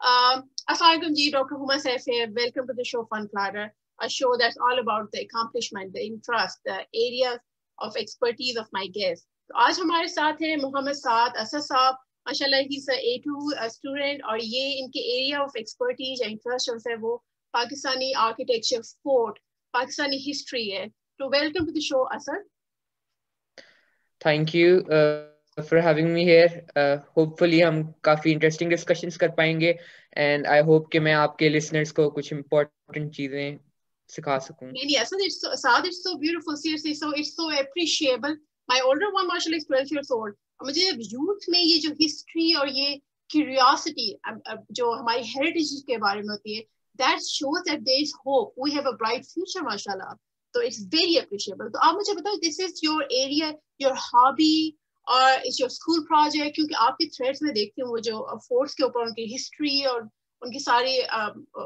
Um, Assalamualaikum ji, Dr. Huma Saif here. Welcome to the show Fun Platter, a show that's all about the accomplishment, the interest, the areas of expertise of my guests. तो आज हमारे साथ हैं मोहम्मद साद असद साहब माशाल्लाह ही ए to student और ये इनके एरिया ऑफ एक्सपर्टीज या इंटरेस्ट जो है वो Pakistani architecture fort Pakistani history है तो welcome to the show Asad thank you for having me here hopefully हम काफ़ी इंटरेस्टिंग डिस्कशंस कर पाएँगे एंड आई होप कि मैं आपके लिसनर्स को कुछ इंपॉर्टेंट चीज़ें सिखा सकूँ। नहीं नहीं Asad it's so Saad it's so beautiful seriously so it's so appreciable my older one माशाल्लाह इज़ 12 इयर्स ओल्ड मुझे यूथ में ये जो हिस्ट्री और ये क्यूरियोसिटी जो हमारी हेरिटेज के बारे में होती है, that shows that there is hope. We have a bright future mashallah so it's very appreciable. तो आप मुझे बताओ, this is your area, your hobby और इट्स योर स्कूल प्रोजेक्ट क्योंकि आपके थ्रेड्स में देखती हूँ, वो जो फोर्स के ऊपर उनकी हिस्ट्री और उनकी सारी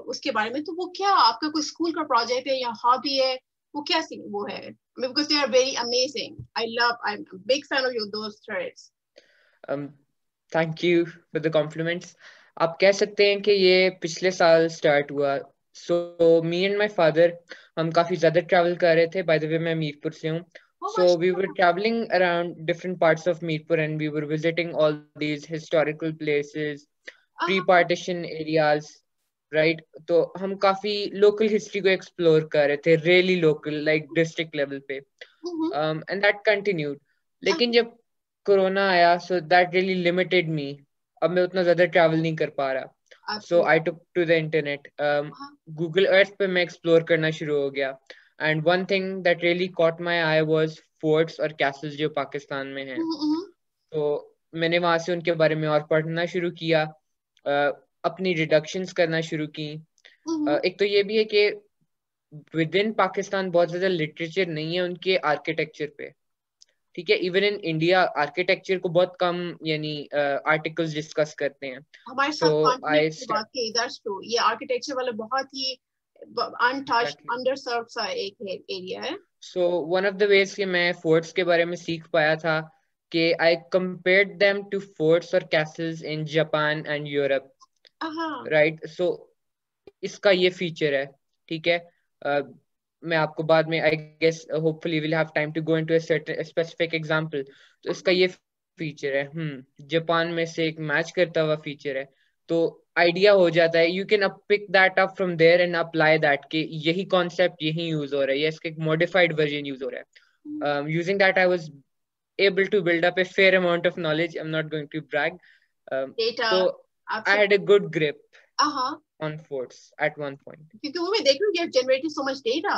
उसके बारे में तो वो क्या आपका कोई स्कूल का प्रोजेक्ट है या हॉबी है? वो क्या सी, वो है? Because they are very amazing I love I am big fan of your those threads thank you for the compliments आप कह सकते हैं कि ये पिछले साल स्टार्ट हुआ। So me and my father हम काफ़ी ज़्यादा ट्रैवल कर रहे थे। बाय द वे मैं मीरपुर से हूँ। So we were traveling around different parts of Meerpur and we were visiting all these historical places, pre-partition areas, right? तो हम काफ़ी local history को explore कर रहे थे, really local, like district level पे. Um, and that continued. लेकिन जब कोरोना आया, so that really limited me. अब मैं उतना ज़्यादा travel नहीं कर पा रहा. So I took to the internet. Um, Google Earth पे मैं explore करना शुरू हो गया. And one thing that really caught my eye was forts और कैसल्स जो पाकिस्तान में हैं। mm-hmm, mm-hmm. तो मैंने वहाँ से उनके बारे में और पढ़ना शुरू किया अपनी रिडक्शंस करना शुरू की। uh, एक तो ये भी है कि विद इन पाकिस्तान बहुत ज़्यादा लिटरेचर नहीं है उनके आर्किटेक्चर पे। ठीक है? इवन इन इंडिया आर्किटेक्चर को बहुत कम यानी आर्टिकल्स डिस्कस करते हैं। हमारे साथ आई बात ये आर्किटेक्चर वाले बहुत ही untouched exactly. underserved सा एक एरिया है। So one of the ways कि मैं forts के बारे में सीख पाया था कि I compared them to forts और castles in Japan and Europe right? So इसका ये फीचर है ठीक है? uh, मैं आपको बाद में I guess hopefully will have time to go into a certain specific example तो इसका ये फीचर है हम्म जापान में से एक मैच करता हुआ फीचर है। तो आइडिया हो जाता है you can pick that up from there and apply that कि यही कॉन्सेप्ट यही यूज हो रहा है या इसका एक मॉडिफाइड वर्जन यूज हो रहा है using that I was able to build up a fair amount of knowledge i'm not going to brag um, Data, so absolutely. i had a good grip uh-huh. on forts at one point क्योंकि वो मैं देख रही हूँ you have generated so much data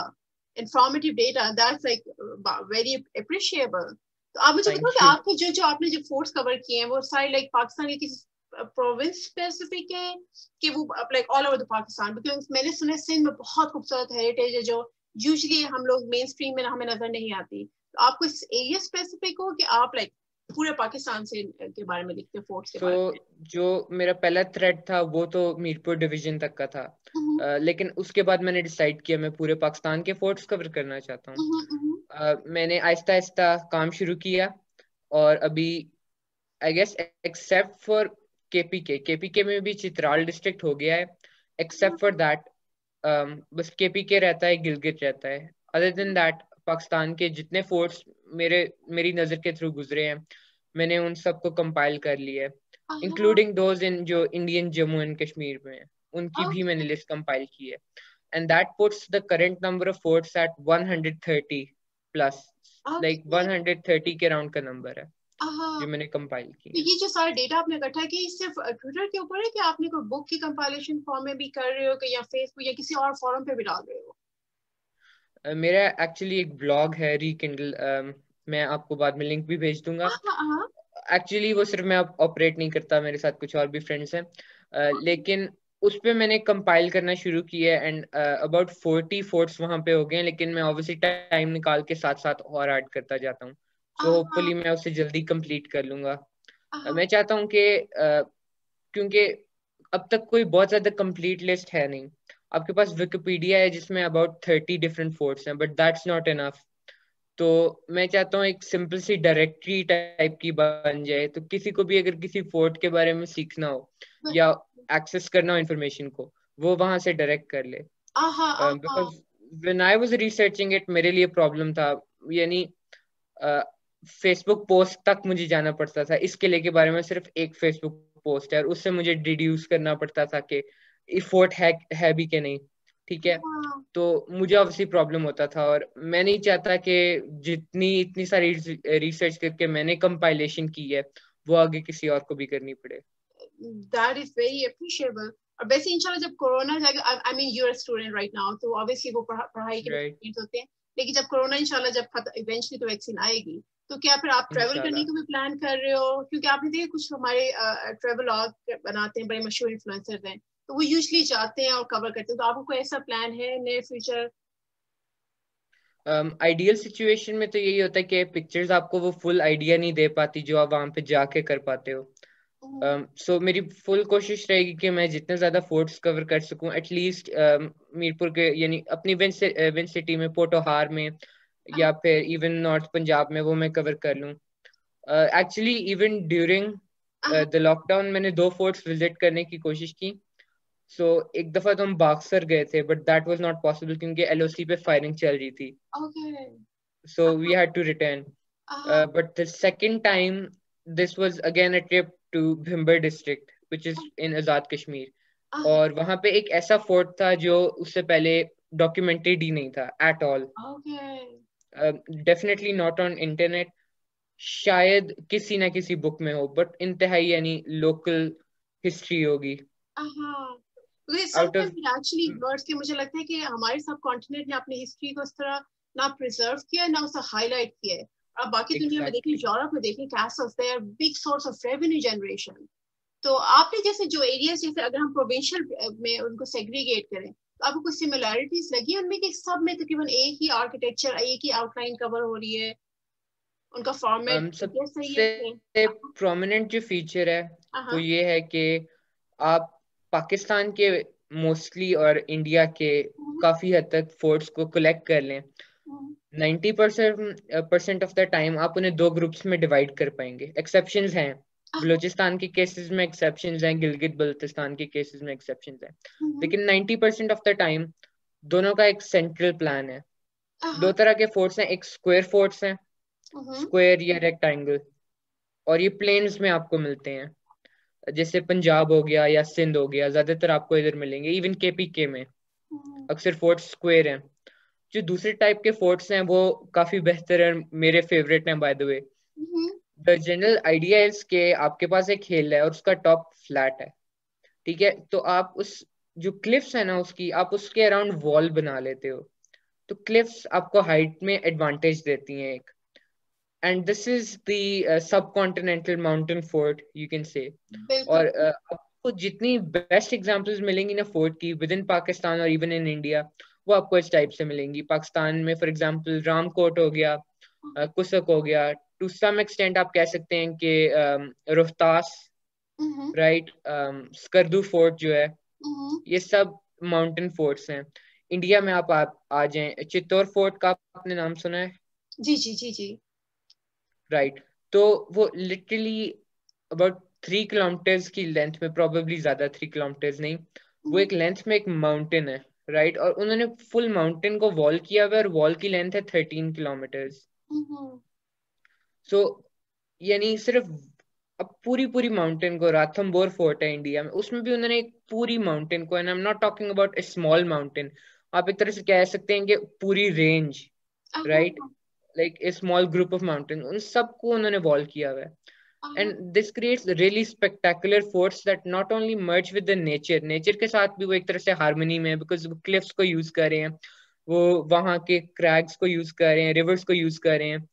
informative data that's like very appreciable तो आप मुझे बताओ कि आपको जो जो आपने जो फोर्ट्स कवर किए हैं वो सारे लाइक पाकिस्तान के किसी प्रोविंस स्पेसिफिक है कि वो like all over the Pakistan because मैंने सुना सिंध में बहुत खूबसूरत हेरिटेज है जो यूजली हम लोग मेन स्ट्रीम में हमें नज़र नहीं आती। तो आपको इस एरिया स्पेसिफिक हो कि आप लाइक पूरे पाकिस्तान से के बारे में लिखते फोर्ट्स के बारे में? जो मेरा पहला थ्रेड था वो तो मीरपुर डिवीज़न तक का था। uh, लेकिन उसके बाद मैंने डिसाइड किया मैं पूरे पाकिस्तान के फोर्ट्स कवर करना चाहता हूँ। uh, मैंने आहिस्ता आहिस्ता काम शुरू किया और अभी I guess except for KPK KPK में भी चित्राल डिस्ट्रिक्ट हो गया है एक्सेप्ट फॉर दैट बस केपीके रहता है गिलगित रहता है। अदर देन दैट पाकिस्तान के जितने फोर्ट्स मेरे मेरी नज़र के थ्रू गुजरे हैं मैंने उन सबको कंपाइल कर लिया है इंक्लूडिंग दोज इन जो इंडियन जम्मू एंड कश्मीर में है उनकी भी मैंने लिस्ट कंपाइल की है। And that puts the current number of forts at 130 plus like 130 के राउंड का नंबर है। जो मैंने कंपाइल की तो ये जो सारा डेटा आपने इकट्ठा किया सिर्फ़ ट्विटर के ऊपर है कि आपने कोई बुक की कंपाइलेशन फॉर्म में भी कर रहे हो कि या फेसबुक या किसी और फॉरम पे भी डाल रहे हो? मेरा एक्चुअली एक ब्लॉग है रिकिंडल मैं आपको बाद में लिंक भी भेज दूँगा। एक्चुअली वो सिर्फ़ मैं ऑपरेट नहीं करता मेरे साथ कुछ और भी फ्रेंड्स हैं। लेकिन उस पर मैंने कंपाइल करना शुरू किया है एंड अबाउट फोर्टी फोर्ट्स वहाँ पे हो गए हैं लेकिन मैं ऑब्वियसली टाइम निकाल के साथ साथ और ऐड करता जाता हूँ। तो होपफुली मैं उसे जल्दी कंप्लीट कर लूँगा। मैं चाहता हूँ कि क्योंकि अब तक कोई बहुत ज़्यादा कंप्लीट लिस्ट है नहीं। आपके पास विकिपीडिया है जिसमें अबाउट थर्टी डिफरेंट फोर्ट्स हैं बट दैट्स नॉट इनफ तो मैं चाहता हूँ एक सिंपल सी डायरेक्टरी टाइप की बन जाए। तो किसी को भी अगर किसी फोर्ट के बारे में सीखना हो या एक्सेस करना हो इन्फॉर्मेशन को वो वहाँ से डायरेक्ट कर ले। Because when I was researching it मेरे लिए प्रॉब्लम था। यानी फेसबुक पोस्ट तक मुझे जाना पड़ता था। इस किले के बारे में सिर्फ़ एक फेसबुक पोस्ट है और उससे मुझे डिड्यूस करना पड़ता था कि इफोर्ट है है भी कि नहीं ठीक है? हाँ। तो मुझे ऑब्वियसली प्रॉब्लम होता था और मैं नहीं चाहता कि जितनी इतनी सारी रिसर्च करके मैंने कंपाइलेशन की है वो आगे किसी और को भी करनी पड़े। दैट इज़ वेरी अप्रिशिएबल और वैसे इंशाल्लाह जब कोरोना जाएगा I mean you are student right now तो ऑब्वियसली वो पढ़ाई के right. होते हैं। लेकिन जब कोरोना इंशाल्लाह जब इवेंचुअली तो वैक्सीन आएगी। तो क्या फिर आप ट्रेवल करने को भी प्लान कर रहे हो? क्योंकि आपने देखा कुछ हमारे ट्रेवल बनाते हैं बड़े मशहूर इन्फ्लुएंसर हैं। तो वो यूजली जाते हैं और कवर करते हैं। तो आपको कोई ऐसा प्लान है नए फ्यूचर आइडियल um, सिचुएशन में तो यही होता है कि पिक्चर्स आपको वो फुल आइडिया नहीं दे पाती जो आप वहाँ पे जाके कर पाते हो। सो um, so, मेरी फुल कोशिश रहेगी कि मैं जितने ज़्यादा फोर्ट्स कवर कर सकूँ एटलीस्ट um, मीरपुर के यानी अपनी विन सिटी में पोटोहार में या फिर इवन नॉर्थ पंजाब में वो मैं कवर कर लूँ। Actually even during the lockdown मैंने दो फोर्ट्स विज़िट करने की कोशिश की। सो so, एक दफ़ा तो हम बाक्सर गए थे but that was not possible क्योंकि एलओसी पे फायरिंग चल रही थी। So we had to return but the second time this was again a trip to Bhimber district which is in Azad Kashmir और वहाँ पे एक ऐसा फोर्ट था जो उससे पहले डॉक्यूमेंटेड ही नहीं था at all definitely not on internet शायद किसी ना किसी बुक में हो बट इंतहाई यानी लोकल हिस्ट्री होगी। एक्चुअली वर्ड्स के मुझे लगता है कि हमारे सब कॉन्टिनेंट ने अपनी हिस्ट्री को तरह ना प्रिजर्व किया ना उसे हाईलाइट किया है। अब बाकी दुनिया में देखें यूरोप में देखें castles they are big source of revenue generation तो आपने जैसे जो एरियाज़ जैसे अगर हम प्रोविंशियल में उनको सेग्रीगेट करें आपको कुछ सिमिलैरिटीज लगी उनमें कि सब में तकरीबन एक ही आर्किटेक्चर एक ही आउटलाइन कवर हो रही है? उनका फॉर्मेट um, सबसे प्रोमिनेंट जो फीचर है वो ये है कि आप पाकिस्तान के मोस्टली और इंडिया के काफ़ी हद तक फोर्ट्स को कलेक्ट कर लें। Ninety percent of the time आप उन्हें दो ग्रुप्स में डिवाइड कर पाएँगे। एक्सेप्शंस हैं। बलूचिस्तान के केसेस में एक्सेप्शंस हैं गिलगित बल्तिस्तान के केसेस में एक्सेप्शंस हैं। लेकिन ninety percent of the time दोनों का एक सेंट्रल प्लान है। दो तरह के फोर्ट्स हैं एक स्क्वायर फोर्ट्स हैं स्क्वायर या रेक्टेंगल और ये प्लेन्स में आपको मिलते हैं। जैसे पंजाब हो गया या सिंध हो गया ज़्यादातर आपको इधर मिलेंगे इवन के पी के में। हम्म। अक्सर फोर्ट स्क्वायर हैं। जो दूसरे टाइप के फोर्ट्स हैं वो काफ़ी बेहतर है मेरे फेवरेट हैं by the way the general idea is के आपके पास एक हिल है और उसका टॉप फ्लैट है। ठीक है? तो आप उस जो क्लिफ्स है ना उसकी आप उसके अराउंड वॉल बना लेते हो। तो क्लिफ्स आपको हाइट में एडवांटेज देती हैं एक। And this is the uh, subcontinental mountain fort you can say और uh, आपको जितनी बेस्ट एग्जांपल्स मिलेंगी ना फोर्ट की विद इन पाकिस्तान और इवन इन इंडिया वो आपको इस टाइप से मिलेंगी। पाकिस्तान में फॉर एग्जांपल रामकोट हो गया uh, कुसक हो गया टू सम एक्सटेंट आप कह सकते हैं कि रोहतास राइट स्कर्दू फोर्ट जो है ये सब माउंटेन फोर्ट्स हैं। इंडिया में आप आ जाएँ। चित्तौर फोर्ट का आपने नाम सुना है? जी जी जी जी। राइट तो वो लिटरली अबाउट थ्री किलोमीटर्स की लेंथ में प्रोबेबली ज़्यादा थ्री किलोमीटर्स नहीं वो एक लेंथ में एक माउंटेन है राइट और उन्होंने फुल माउंटेन को वॉल किया हुआ है और वॉल की लेंथ है थर्टीन किलोमीटर्स सो यानी सिर्फ़ अब पूरी पूरी माउंटेन को राथमबोर फोर्ट है इंडिया में उसमें भी उन्होंने एक पूरी माउंटेन को and I am not talking about a small mountain आप एक तरह से कह सकते हैं कि पूरी range right like a small group of mountain उन सबको उन्होंने वॉल किया हुआ है. And this creates really spectacular forts that not only merge with the nature nature के साथ भी वो एक तरह से हारमोनी में है बिकॉज़ वो क्लिफ्स को यूज़ कर रहे हैं वो वहाँ के क्रैक्स को यूज़ कर रहे हैं रिवर्स को यूज़ कर रहे हैं.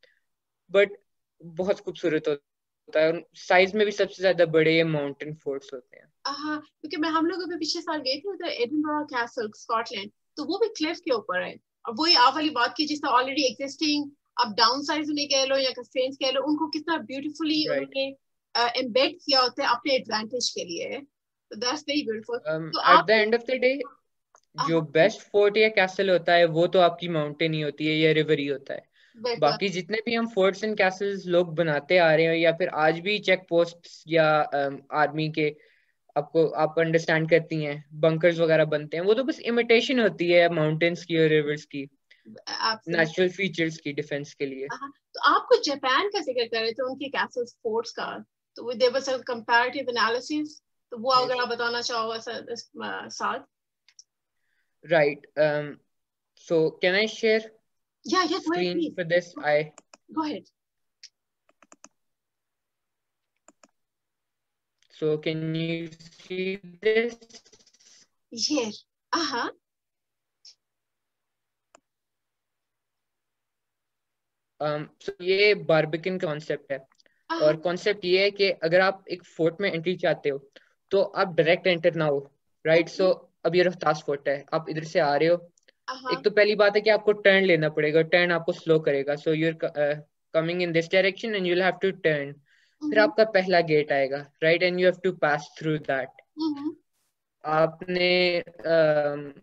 बट बहुत खूबसूरत होता है और साइज़ में भी सबसे ज़्यादा बड़े ये माउंटेन फोर्ट्स होते हैं। हाँ क्योंकि मैं हम लोग अभी पिछले साल गए थे उधर एडिनबरा कैसल स्कॉटलैंड तो वो भी क्लिफ के ऊपर है। और वही आप वाली बात की जिसका ऑलरेडी एग्जिस्टिंग अब डाउन साइज़ उन्हें कह लो या कंस्ट्रेंट्स कह लो उनको कितना ब्यूटीफुली right. उन्होंने एम्बेड किया होता है अपने एडवांटेज के लिए। तो दैट्स वेरी ब्यूटीफुल तो at the end of the day जो बेस्ट फोर्ट या कैसल होता है वो तो आपकी माउंटेन ही होती है या रिवर ही होता है। बाकी जितने भी हम फोर्ट्स एंड कैसल्स लोग बनाते आ रहे हैं या फिर आज भी चेक पोस्ट या आर्मी के आपको आप अंडरस्टैंड करती हैं बंकर्स वगैरह बनते हैं वो तो बस इमिटेशन होती है माउंटेन्स की और रिवर्स की नेचुरल फीचर्स की डिफेंस के लिए। तो आप कुछ जापान का ज़िक्र कर रहे थे उनके कैसल फोर्ट्स का तो there was a comparative analysis तो वो अगर आप बताना चाहो साथ। Right so can i share yeah yeah screen ahead, for this i go ahead. So can you see this? Yes. Uh-huh. Um, so ये बारबिकन कॉन्सेप्ट है। और कॉन्सेप्ट ये है कि अगर आप एक फोर्ट में एंट्री चाहते हो तो आप डायरेक्ट एंटर ना हो राइट सो अब ये रफ्तास फोर्ट है। आप इधर से आ रहे हो एक तो पहली बात है कि आपको टर्न लेना पड़ेगा टर्न आपको स्लो करेगा so you coming in this direction and you have to turn फिर आपका पहला गेट आएगा right and you have to pass through that आपने uh,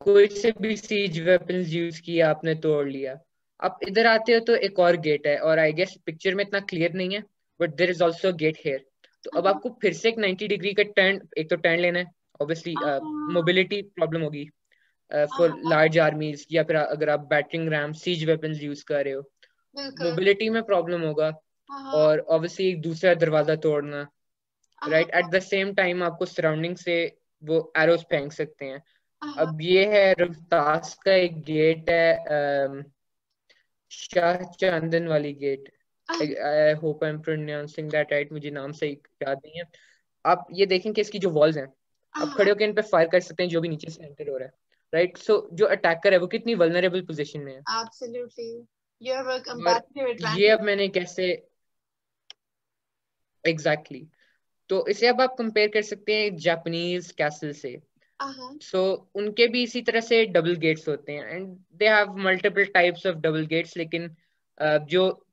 कोई से भी सीज वेपन्स यूज़ किया आपने तोड़ लिया। आप इधर आते हो तो एक और गेट है और आई गेस पिक्चर में इतना क्लियर नहीं है but there is also gate here तो अब आपको फिर से एक 90 डिग्री का टर्न एक तो टर्न लेना है ऑब्वियसली मोबिलिटी प्रॉब्लम होगी। फॉर लार्ज आर्मीज या फिर अगर आप battering ram siege weapons use कर रहे हो मोबिलिटी में प्रॉब्लम होगा और ऑब्वियसली एक दूसरा दरवाज़ा तोड़ना right at the same time आपको सराउंडिंग से वो एरोस फेंक सकते हैं। अब ये है रफ्तास का एक गेट है शाह चांदन वाली gate I hope I am pronouncing that right मुझे नाम सही याद नहीं है। आप ये देखें कि इसकी जो वॉल्स हैं आप खड़े होकर इन पे फायर कर सकते हैं जो भी नीचे से एंटर हो रहा है। Right right? सो so, जो अटैकर है वो कितनी वल्नरेबल पोजीशन में है? Absolutely you have a competitive advantage ये अब मैंने कैसे एग्जैक्टली exactly. तो इसे अब आप कंपेयर कर सकते हैं जापानीज कैसल से। सो uh-huh. so, उनके भी इसी तरह से डबल गेट्स होते हैं। And they have multiple types of double gates लेकिन uh, जो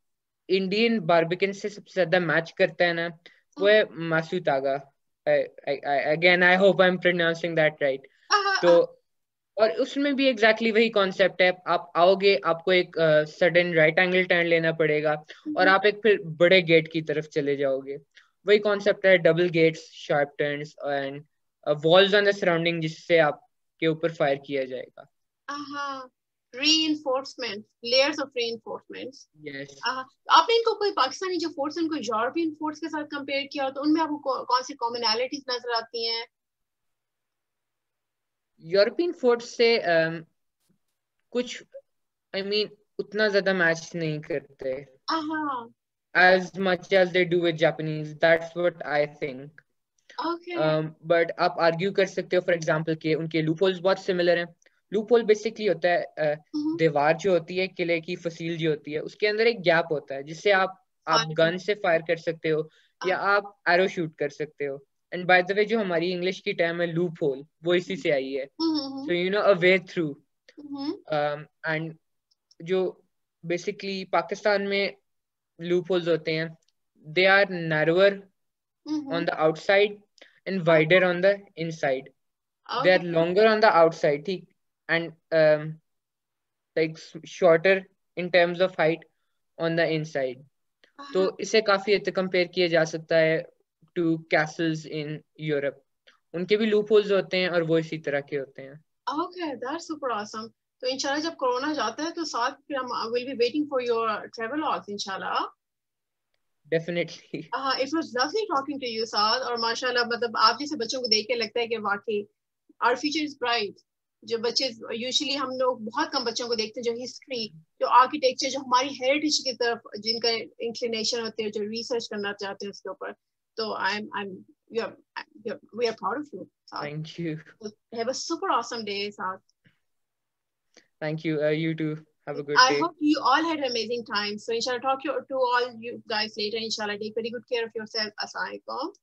इंडियन बारबिकन से सबसे ज़्यादा मैच करता है ना वो है मासू तागा again I hope I am pronouncing that right तो और उसमें भी एग्जैक्टली exactly वही कॉन्सेप्ट है। आप आओगे आपको एक सडन राइट एंगल टर्न लेना पड़ेगा और mm-hmm. आप एक फिर बड़े गेट की तरफ़ चले जाओगे। वही कॉन्सेप्ट है double gates sharp turns and walls on the surrounding जिससे आपके ऊपर फायर किया जाएगा। reinforcement layers of reinforcements yes uh, आपने इनको कोई पाकिस्तानी जो फोर्स उनको यूरोपियन फोर्स के साथ कंपेयर किया तो उनमें आपको कौन सी कॉमनैलिटीज नज़र आती हैं? यूरोपियन फोर्स से um, कुछ आई I मीन mean, उतना ज़्यादा मैच नहीं करते। as much as they do with Japanese that's what I think okay. um, but आप आर्ग्यू कर सकते हो फॉर एग्जांपल के उनके लूप होल्स बहुत सिमिलर हैं। लूप होल बेसिकली होता है दीवार जो होती है किले की फसील जो होती है उसके अंदर एक गैप होता है जिससे आप आप गन से फायर कर सकते हो या आप एरो शूट कर सकते हो। एंड बाय द वे जो हमारी इंग्लिश की टर्म है लूप होल वो इसी से आई है। So you know a way through and जो बेसिकली पाकिस्तान में लूप होल्स होते हैं they are narrower on the outside and wider on the inside they are longer on the outside ठीक? And um, like shorter in terms of height on the inside तो इसे काफ़ी हद तक compare किया जा सकता है। टू कैसल्स इन यूरोप उनके भी लूप होल्स होते हैं और वो इसी तरह के होते हैं। Okay that's super awesome. तो इंशाल्लाह जब कोरोना जाता है तो साथ फिर हम will be waiting for your travelogues इंशाल्लाह। डेफिनेटली हाँ it was lovely talking to you Saad और माशाल्लाह मतलब आप जैसे बच्चों को देख के लगता है कि वाकई आवर फ्यूचर इज़ ब्राइट जो बच्चे यूजुअली हम लोग बहुत कम बच्चों को देखते हैं जो हिस्ट्री जो आर्किटेक्चर जो हमारी हेरिटेज की तरफ़ जिनका इंक्लिनेशन होते हैं जो रिसर्च करना चाहते हैं उसके ऊपर। So I'm I'm you're, you're we are proud of you. Thank you. Have a super awesome day, Saad. Thank you. Uh, you too. Have a good I day. I hope you all had an amazing time. So inshallah, talk to, to all you guys later. Inshallah, take very good care of yourself. Assalamualaikum.